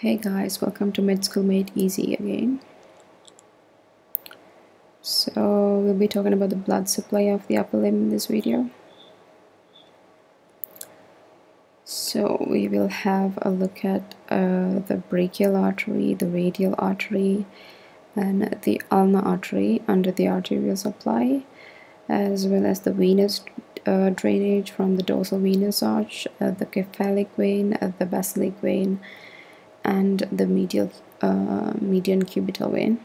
Hey guys, welcome to Med School Made Easy again. So we'll be talking about the blood supply of the upper limb in this video. So we will have a look at uh, the brachial artery, the radial artery, and the ulnar artery under the arterial supply, as well as the venous uh, drainage from the dorsal venous arch, uh, the cephalic vein, uh, the basilic vein, and the medial uh, median cubital vein.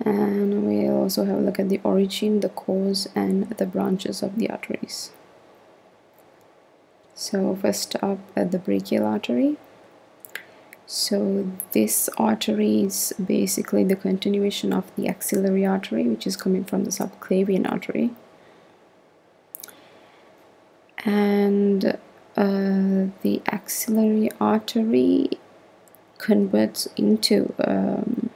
And we'll also have a look at the origin the cause and the branches of the arteries. So first up at the brachial artery. So this artery is basically the continuation of the axillary artery which is coming from the subclavian artery. And uh, the axillary artery converts into um,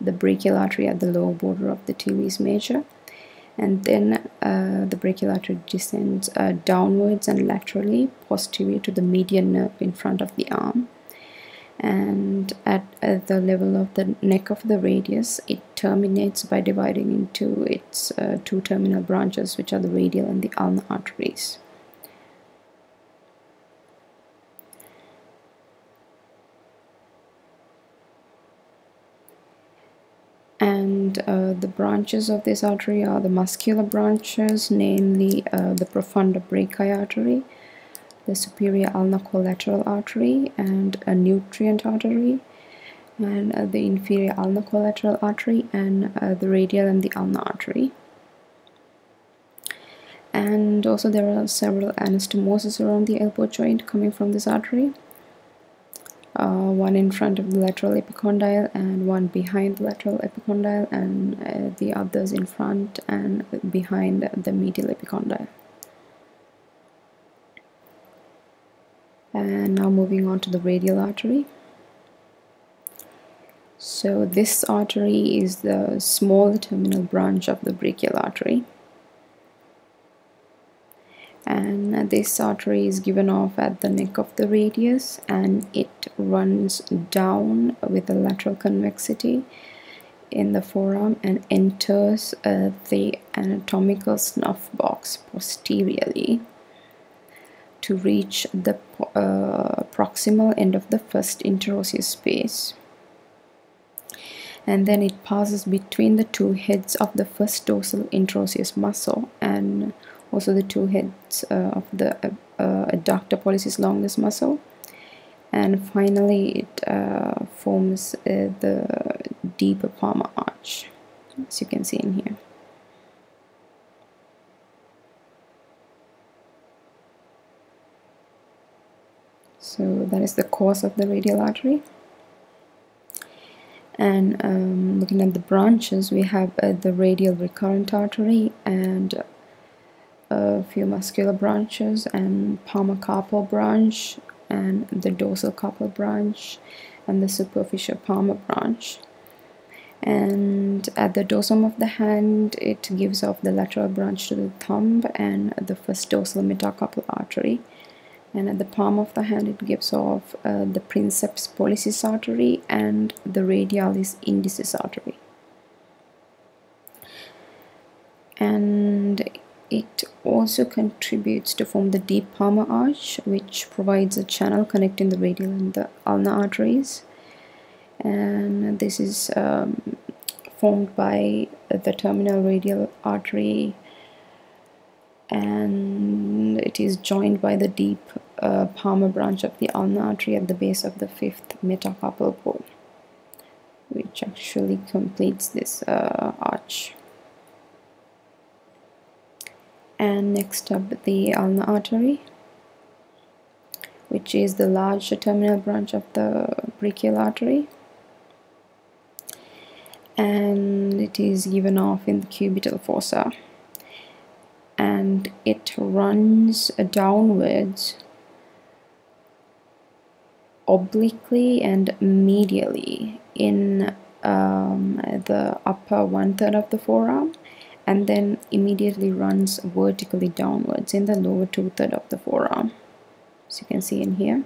the brachial artery at the lower border of the teres major. And then uh, the brachial artery descends uh, downwards and laterally posterior to the median nerve in front of the arm. And at, at, the level of the neck of the radius it terminates by dividing into its uh, two terminal branches which are the radial and the ulnar arteries and uh, the branches of this artery are the muscular branches namely uh, the profunda brachii artery the superior ulnar collateral artery and a nutrient artery and uh, the inferior ulnar collateral artery and uh, the radial and the ulnar artery. And also there are several anastomoses around the elbow joint coming from this artery uh, one in front of the lateral epicondyle and one behind the lateral epicondyle and uh, the others in front and behind the medial epicondyle. And now moving on to the radial artery. So this artery is the small terminal branch of the brachial artery and this artery is given off at the neck of the radius and it runs down with a lateral convexity in the forearm and enters uh, the anatomical snuff box posteriorly to reach the uh, proximal end of the first interosseous space. And then it passes between the two heads of the first dorsal interosseous muscle and also the two heads uh, of the uh, uh, adductor pollicis longus muscle. And finally it forms the deeper palmar arch as you can see in here. So that is the course of the radial artery. And um, looking at the branches we have uh, the radial recurrent artery and a few muscular branches and palmar-carpal branch and the dorsal carpal branch and the superficial palmar branch. And at the dorsum of the hand it gives off the lateral branch to the thumb and the first dorsal metacarpal artery. And at the palm of the hand it gives off uh, the princeps pollicis artery and the radialis indicis artery and it also contributes to form the deep palmar arch, which provides a channel connecting the radial and the ulnar arteries. And this is um, formed by the terminal radial artery and it is joined by the deep uh, palmar branch of the ulnar artery at the base of the fifth metacarpal pole which actually completes this uh, arch and next up the ulnar artery which is the large terminal branch of the brachial artery. And it is given off in the cubital fossa. And it runs downwards obliquely and medially in um, the upper one third of the forearm and then immediately runs vertically downwards in the lower two-third of the forearm as you can see in here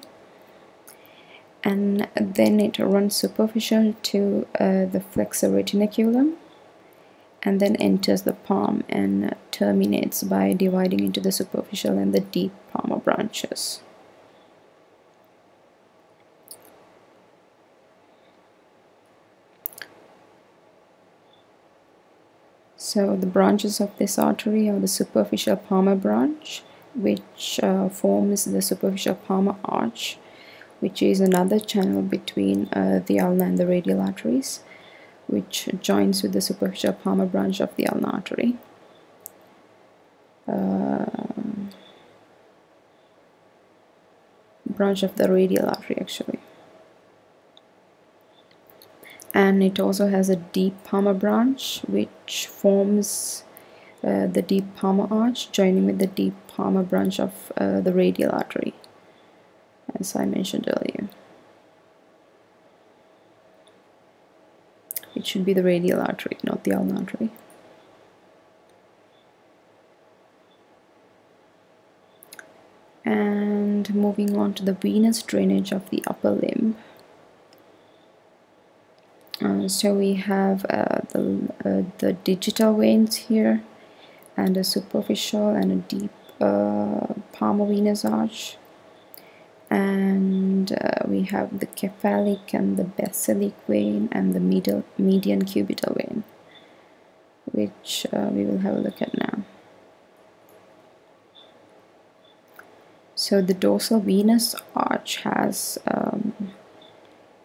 and then it runs superficial to uh, the flexor retinaculum and then enters the palm and terminates by dividing into the superficial and the deep palmar branches. So the branches of this artery are the superficial palmar branch, which uh, forms the superficial palmar arch, which is another channel between uh, the ulna and the radial arteries, which joins with the superficial palmar branch of the ulnar artery. Uh, branch of the radial artery actually and it also has a deep palmar branch which forms uh, the deep palmar arch joining with the deep palmar branch of uh, the radial artery as I mentioned earlier. It should be the radial artery not the ulnar artery. And moving on to the venous drainage of the upper limb uh, so we have uh, the, uh, the digital veins here and a superficial and a deep uh, venous arch and we have the cephalic and the basilic vein and the medial, median cubital vein which we will have a look at now. So the dorsal venous arch has um,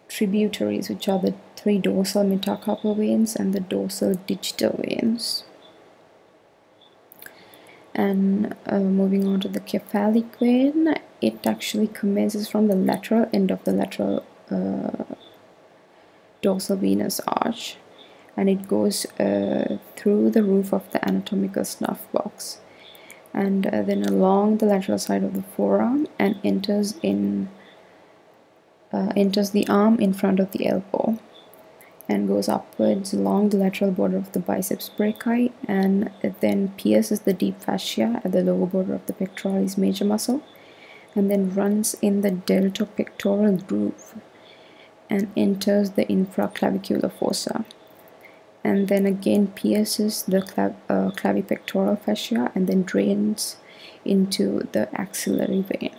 tributaries which are the three dorsal metacarpal veins and the dorsal digital veins. And uh, moving on to the cephalic vein, it actually commences from the lateral end of the lateral uh, dorsal venous arch and it goes uh, through the roof of the anatomical snuff box and uh, then along the lateral side of the forearm and enters in uh, enters the arm in front of the elbow and goes upwards along the lateral border of the biceps brachii and it then pierces the deep fascia at the lower border of the pectoralis major muscle and then runs in the deltopectoral groove and enters the infraclavicular fossa and then again pierces the clav uh, clavipectoral fascia and then drains into the axillary vein.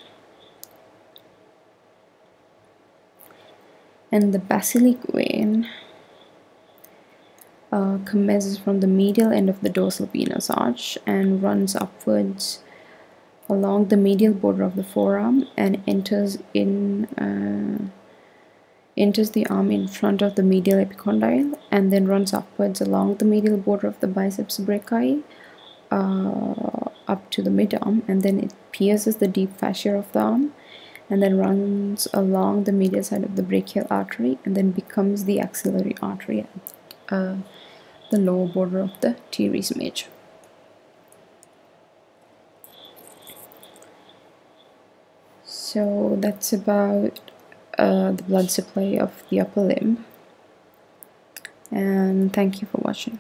And the basilic vein commences from the medial end of the dorsal venous arch and runs upwards along the medial border of the forearm and enters in uh, enters the arm in front of the medial epicondyle and then runs upwards along the medial border of the biceps brachii uh, up to the midarm and then it pierces the deep fascia of the arm and then runs along the medial side of the brachial artery and then becomes the axillary artery uh, the lower border of the teres major. So that's about uh, the blood supply of the upper limb. And thank you for watching.